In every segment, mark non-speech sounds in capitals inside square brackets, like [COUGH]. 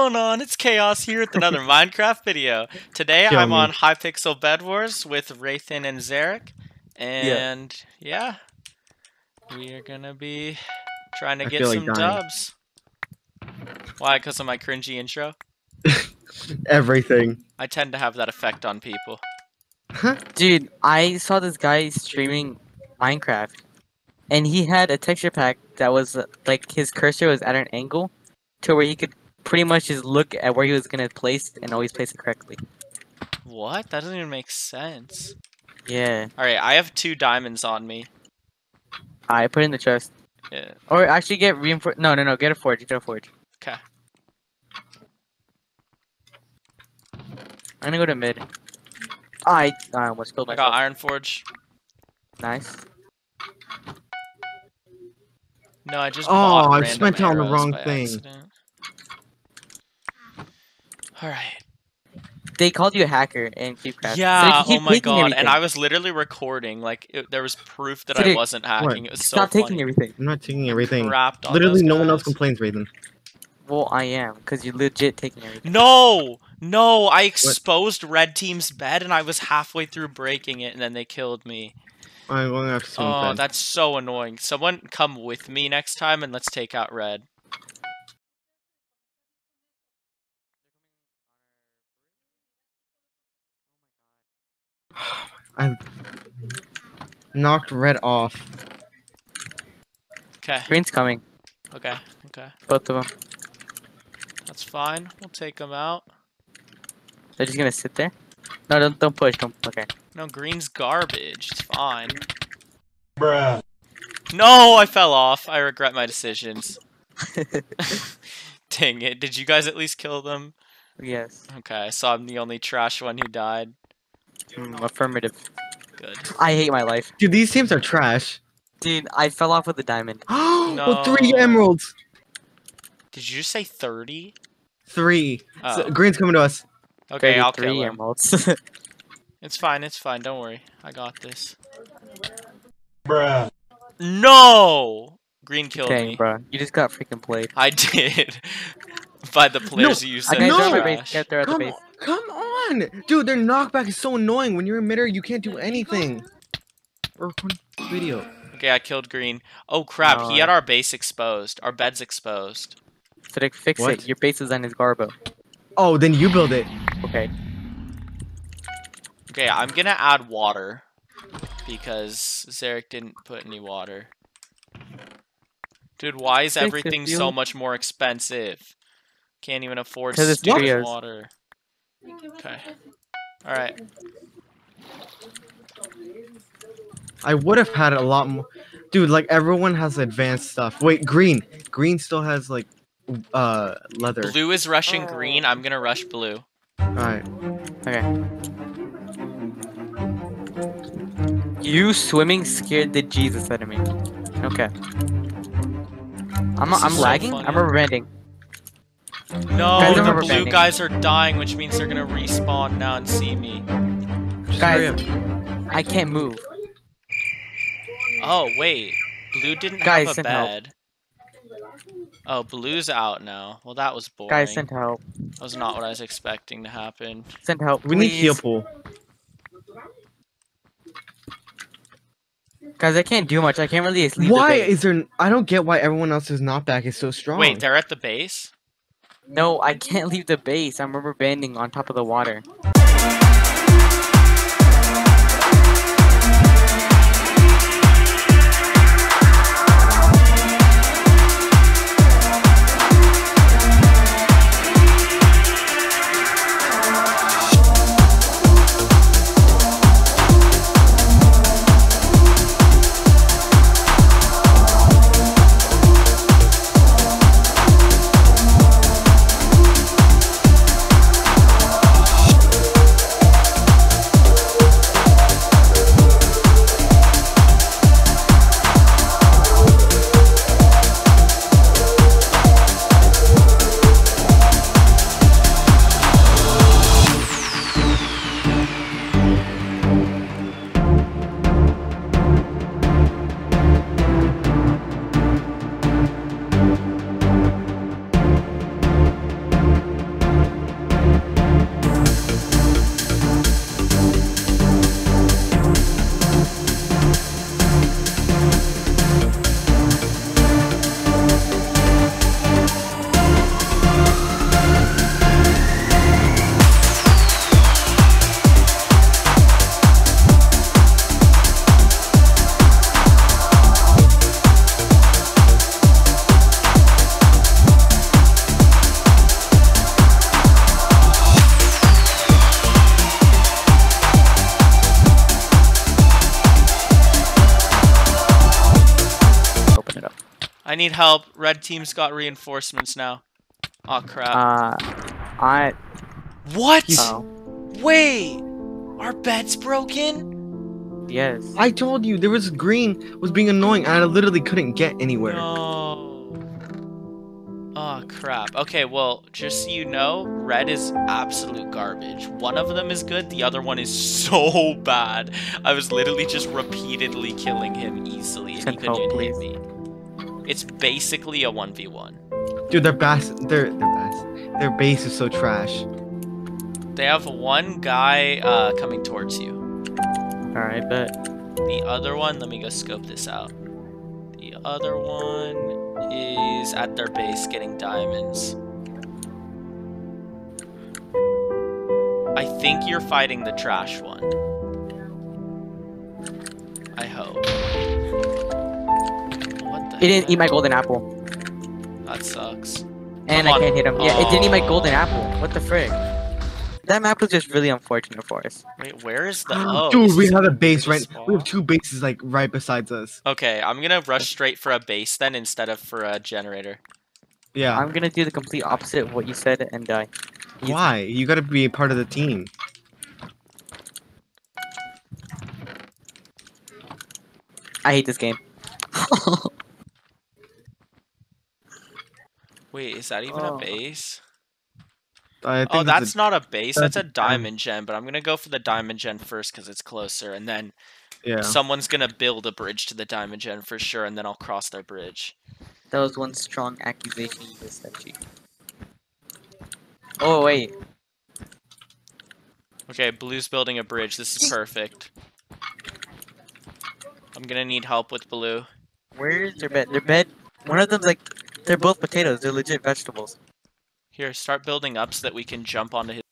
going on? It's Kaos here with another [LAUGHS] Minecraft video. Today Kill I'm me. on Hypixel Bed Wars with Reythan and Zarek. And yeah. we are gonna be trying to I get feel like some dubs. Why? Because of my cringy intro? [LAUGHS] Everything. I tend to have that effect on people. Dude, I saw this guy streaming Minecraft, and he had a texture pack that was like his cursor was at an angle, to where he could pretty much just look at where he was gonna place and always place it correctly. What? That doesn't even make sense. Yeah, Alright, I have two diamonds on me. I put it in the chest, Yeah. or actually get reinforced. No, no, no, get a forge. Get a forge. Okay. I'm gonna go to mid. I I almost killed I got. Iron Forge. Nice. No, I just Oh, bought I spent it on the wrong thing. accident. Alright. They called you a hacker in Cubecraft. Yeah, So you oh keep my taking god, everything. and I was literally recording, like, it, there was proof that I Cedric, wasn't hacking. It was so Stop funny. taking everything. I'm not taking everything. Crapped Literally, those no one else guys. complains, Raven. Well, I am, because you're legit taking everything. No! No, I exposed red team's bed and I was halfway through breaking it and then they killed me. I'm going after someone. Oh, bed. that's so annoying. Someone come with me next time and let's take out red. I knocked red off. Okay, Green's coming, okay, okay. both of them. That's fine. We'll take them out. They're just gonna sit there. No, don't don't push. Don't. Okay. No, green's garbage. It's fine. Bruh. No, I fell off. I regret my decisions. [LAUGHS] [LAUGHS] Dang it. Did you guys at least kill them? yes. Okay, so I'm the only trash one who died. Mm, affirmative. Good. I hate my life, Dude, these teams are trash. dude. I fell off with a diamond. [GASPS] Oh, well, three emeralds. Did you just say 30? Three. Oh. So, green's coming to us. Okay, I'll three kill him. emeralds. [LAUGHS] It's fine, it's fine. Don't worry. I got this. Bruh. No! Green killed Dang, me. bro. You just got freaking played. I [LAUGHS] did. By the players you I said got No. no. trash. base. Get there at the Come base. On, come on, dude. Their knockback is so annoying. When you're in midair, you can't do anything. Or video. Okay, I killed Green. Oh crap, he had our base exposed. Our bed's exposed. So to fix What? it, your base is on his garbo. Oh, then you build it. Okay. Okay, I'm gonna add water. Because Zarek didn't put any water. Dude, why is everything so much more expensive? Can't even afford 'Cause it's stupid trios. water. Okay. Alright. I would have had a lot more. Dude, like everyone has advanced stuff. Wait, green. Green still has like uh leather. Blue is rushing green. I'm gonna rush blue. Alright. Okay. You swimming scared the Jesus out of me. Okay. I'm This I'm is so lagging. I'm reverending. No, Guys, the blue banding. guys are dying, which means they're gonna respawn now and see me. Just Guys. I can't move. Oh wait, blue didn't Guys, have a send help. bed. Oh, blue's out now. Well, that was boring. Guys, send help. That was not what I was expecting to happen. Send help. We need heal pool. Guys, I can't do much. I can't really leave Why the base. is there? I don't get why everyone else's knockback is so strong. Wait, they're at the base. No, I can't leave the base. I'm rubber banding on top of the water. I need help. Red team's got reinforcements now. Oh crap. Uh, I. what? Oh, Wait! Our bed's broken? yes. I told you there was green was being annoying and I literally couldn't get anywhere. No. Oh crap. Okay, well, just so you know, red is absolute garbage. One of them is good, the other one is so bad. I was literally just repeatedly killing him easily and he couldn't help, hit please. me. It's basically a 1v1. Dude, their base their their base their base is so trash. They have one guy uh, coming towards you. Alright, but. The other one, let me go scope this out. The other one is at their base getting diamonds. I think you're fighting the trash one. I hope. What the It didn't eat my golden apple. That sucks. And Come I on. can't hit him. Yeah, it didn't eat my oh. golden Oh. apple. What the frick? That map was just really unfortunate for us. Wait, where is the oh? [GASPS] Dude, we have a base the right. We have two bases like right besides us. Okay, I'm gonna rush straight for a base then instead of for a generator. Yeah. I'm gonna do the complete opposite of what you said and die. Easy. Why? You gotta be a part of the team. I hate this game. [LAUGHS] Wait, is that even Oh. a base? I oh, think Oh, that's that's not a base. That's that's a a diamond gem. but I'm gonna go for the diamond gem first because it's closer, and then yeah. someone's gonna build a bridge to the diamond gem for sure, and then I'll cross their bridge. That was one strong accusation you just said, Chief. Oh wait, Okay, blue's building a bridge. This is perfect. I'm gonna need help with blue. where's their bed? Their bed. One of them's like, they're both potatoes. They're legit vegetables. Here, start building up so that we can jump onto his.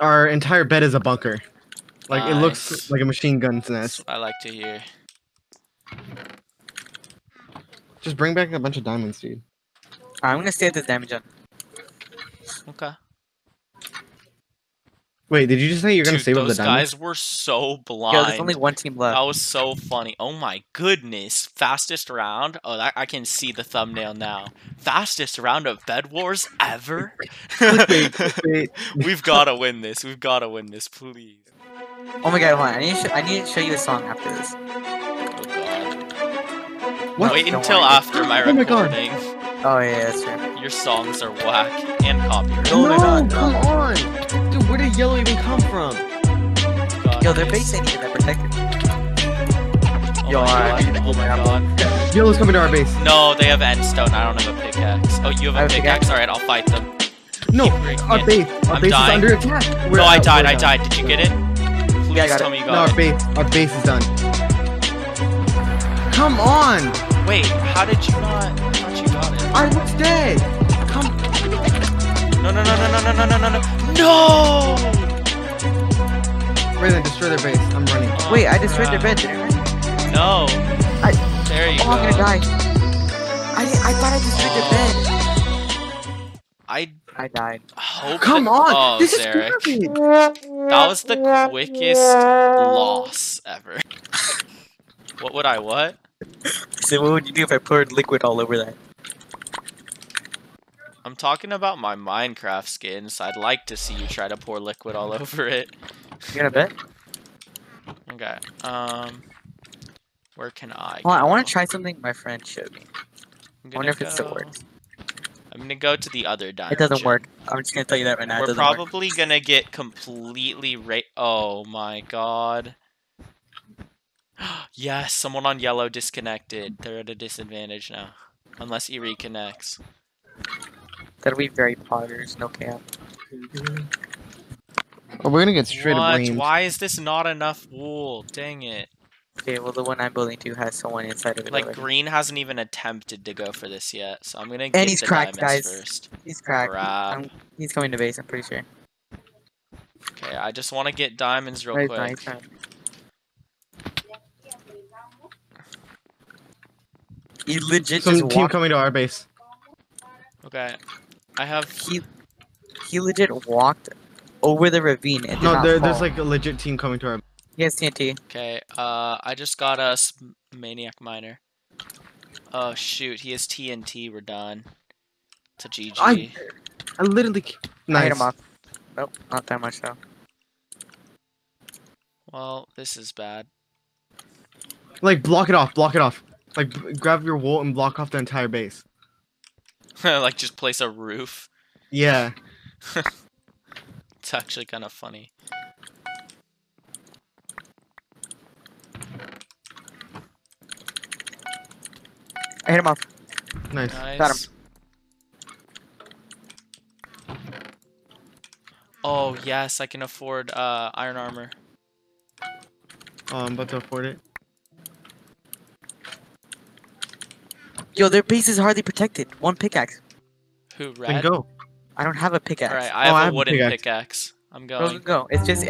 Our entire bed is a bunker. Like it looks like a machine gun's nest. I like to hear. Just bring back a bunch of diamonds, dude. I'm gonna stay at this damage on. Okay. Wait, did you just say you're gonna Dude, save up the those diamonds? guys were so blind. Yo, there's only one team left. That was so funny. Oh my goodness. Fastest round. Oh, that, I can see the thumbnail now. Fastest round of Bed Wars ever? Clickbait, [LAUGHS] clickbait. We've got to win this. We've got to win this, please. Oh my god, hold on. I need to, I need to show you a song after this. Oh god. What? Wait Don't until worry. after my Oh my God. recording. Oh yeah, that's true. Your songs are whack and copyright. No, they're No, not. come on, dude. Where did yellow even come from? God, Yo, their base ain't even that protected. Oh Yo, my alright. Oh my god. Yellow's coming to our base. No, they have endstone. I don't have a pickaxe. Oh, you have I a have a pickaxe? Alright, I'll fight them. No, Keep our it. base. Our I'm base dying. is under attack. We're No, I died. we're I done. died. Did you get it? Please Yeah, I got tell it. me you No, got our it. base. Our base is done. Come on! Wait, how did you not? I thought you got it. I was dead. Come. No, no, no, no, no, no, no, no, no, no! Raven, destroy their base. I'm running. Oh, Wait, I destroyed their crap. bed, didn't I? No. I- There you Oh, I'm go. gonna die. I, I thought I destroyed their bed. I I died. hope. Come that- on! Oh, this is Zarek. perfect. That was the quickest loss ever. [LAUGHS] What would I what? So what would you do if I poured liquid all over that? I'm talking about my Minecraft skins. I'd like to see you try to pour liquid all [LAUGHS] over it. You gonna bet? Okay. Um. Where can I? On, I want go? to try something my friend showed me. I'm wonder if it still go- works. I'm gonna go to the other dimension. It doesn't work. I'm just gonna tell you that right now. We're work. probably gonna get completely ra- Oh my god. [GASPS] yes, someone on yellow disconnected. They're at a disadvantage now. Unless he reconnects. That'll be very potters, no cap. Oh, we're gonna get straight up what? range. Why is this not enough wool? Dang it. Okay, well the one I'm building to has someone inside of it Like already. green hasn't even attempted to go for this yet, so I'm gonna get he's the cracked, diamonds guys. first. He's cracked. Crap. I'm- he's coming to base, I'm pretty sure. Okay, I just want to get diamonds real Right, quick. right, right. He legit Some just team walked. coming to our base. Okay, I have. He, he legit walked over the ravine and No, there, there's like a legit team coming to our. Yes, TNT. Okay, uh, I just got us maniac miner. Oh shoot, he has TNT. We're done. To GG. I- I literally. c- I Nice. hit him off. Nope, not that much though. Well, this is bad. Like block it off. Block it off. Like b- grab your wool and block off the entire base. [LAUGHS] like just place a roof. Yeah. It's actually kind of funny. I hit him off. Nice. Nice. Got him. Oh yes, I can afford uh, iron armor. Oh, I'm about to afford it. Yo, their base is hardly protected. One pickaxe. Who Then red? go. I don't have a pickaxe. All right, Oh, I have oh, I a have a wooden pickaxe. pickaxe. I'm Go, going. go, go. It's just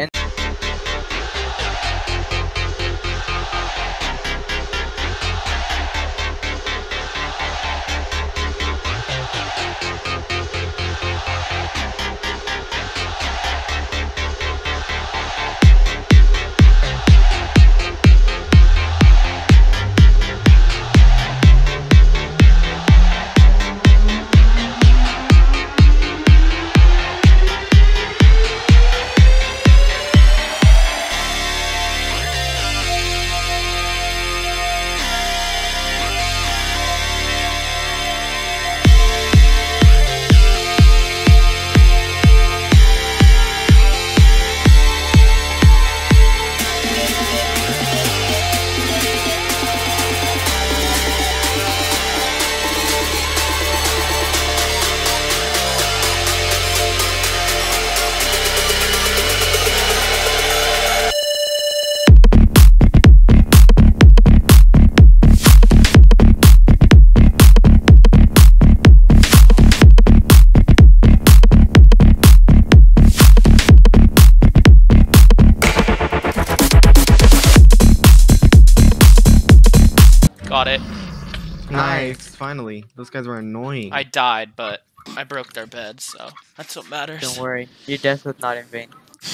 Finally. Those guys were annoying. I died, but I broke their bed, so that's what matters. Don't worry. Your death was not in vain.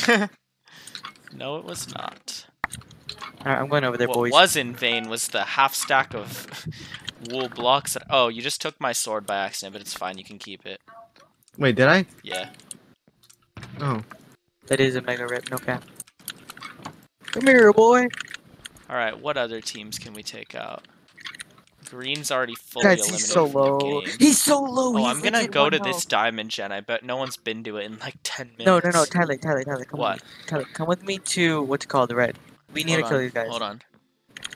[LAUGHS] no, it was not. Alright, I'm going over there, what boys. was in vain was the half stack of [LAUGHS] wool blocks. That, oh, you just took my sword by accident, but it's fine. You can keep it. Wait, did I? Yeah. Oh. That is a mega rip, no cap. Come here, boy. All right. What other teams can we take out? Green's already fully Guys, eliminated he's so low. He's so low. Oh, he's I'm gonna go one to this diamond gen. I bet no one's been to it in like ten minutes. No, no, no, Tyler, Tyler, Tyler, come What? with me. Tyler, come with me to what's it called the red. We need Hold to kill on, these guys. Hold on.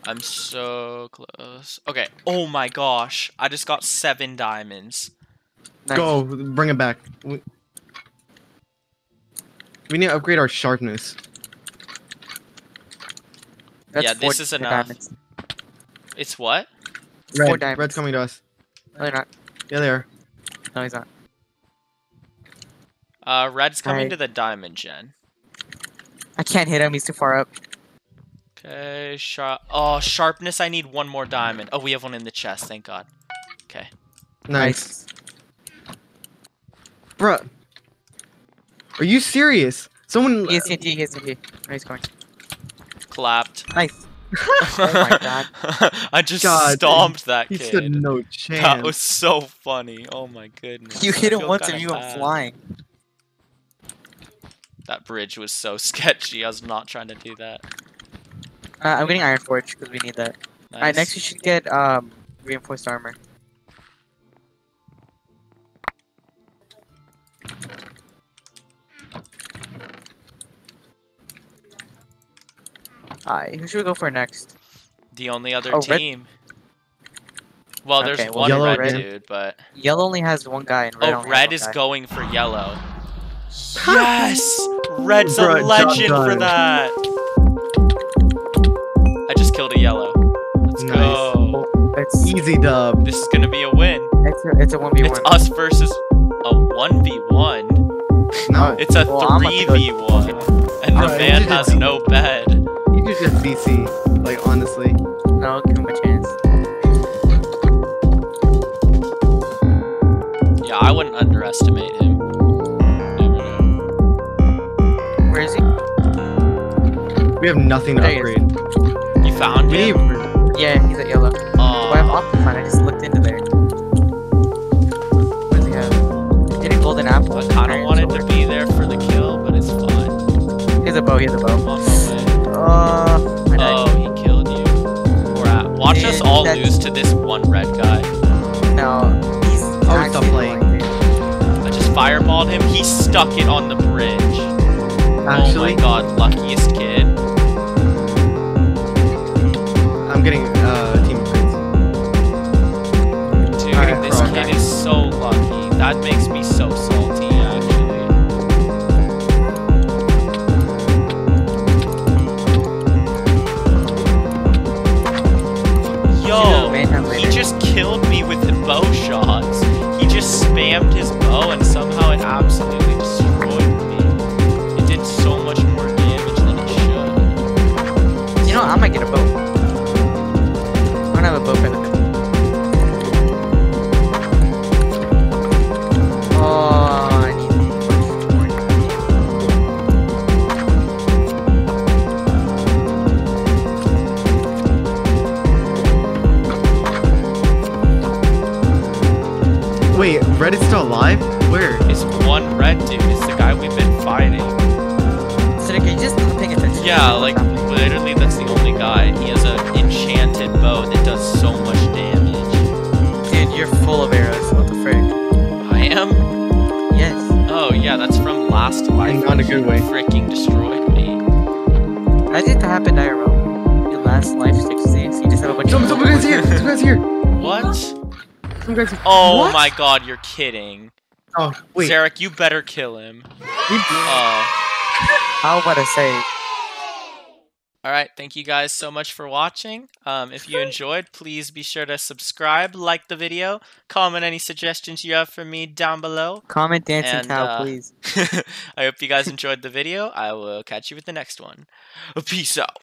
I'm so close. Okay. Oh my gosh. I just got seven diamonds. Nice. Go. Bring it back. We, we need to upgrade our sharpness. That's Yeah, this is enough. diamonds. It's what? Four diamonds. Red's coming to us. No, they're not. Yeah, they are. No, he's not. Uh, red's coming Alright. to the diamond gen. I can't hit him. He's too far up. Okay, sharp. Oh, sharpness. I need one more diamond. Oh, we have one in the chest. Thank God. Okay. Nice. Bruh. Are you serious? Someone. He has TNT. He has TNT. Oh, he's going. Clapped. Nice. [LAUGHS] Oh my God. [LAUGHS] I just God, stomped that He kid. stood no chance. [LAUGHS] that was so funny. Oh my goodness. You hit him once and you went flying. That bridge was so sketchy. I was not trying to do that. Uh, I'm getting Iron Forge because we need that. Nice. Alright, next we should get um reinforced armor. Alright, who should we go for next? The only other Oh, red- team. Well, there's Okay, well, one yellow, red red. dude, but Yellow only has one guy, and red oh, red is guy. going for yellow. [LAUGHS] Yes, red's a Bruh, legend for that. I just killed a yellow. Let's Nice. go. It's Easy dub. This is gonna be a win. it's a, it's a one v It's us versus a one v one. No, It's a Well, I'm three about to v one, and the Alright, man has no bed. You could just CC. Like honestly. No, give him a chance. Yeah, I wouldn't underestimate him. Where is he? We have nothing to There he upgrade. You found We him? need. Yeah, he's at yellow. Oh, I have Aw. Optifine. I just looked into there. What does he have? Did a golden apple? I kind of wanted to be there for the kill, but it's fine. He has a bow. He has a bow. Uh, Oh, he killed you. Poor at. Watch us all that- lose to this one red guy. No, he's Oh, stop actually playing. I just fireballed him. He stuck it on the bridge. Actually, oh my god, luckiest kid. Yeah, that's from last life. And not a good way. Freaking destroyed me. How did that happen, IRL? Your last life six days? You just have a bunch Some, of some guys here. Some guys here. What? Some guys here. Oh What? my god, you're kidding. Oh wait. Zarek, you better kill him. he- Oh. How about I say? Alright, thank you guys so much for watching. Um, if you enjoyed, please be sure to subscribe, like the video, comment any suggestions you have for me down below. Comment dancing And, cow, uh, please. [LAUGHS] I hope you guys enjoyed the video. I will catch you with the next one. Peace out.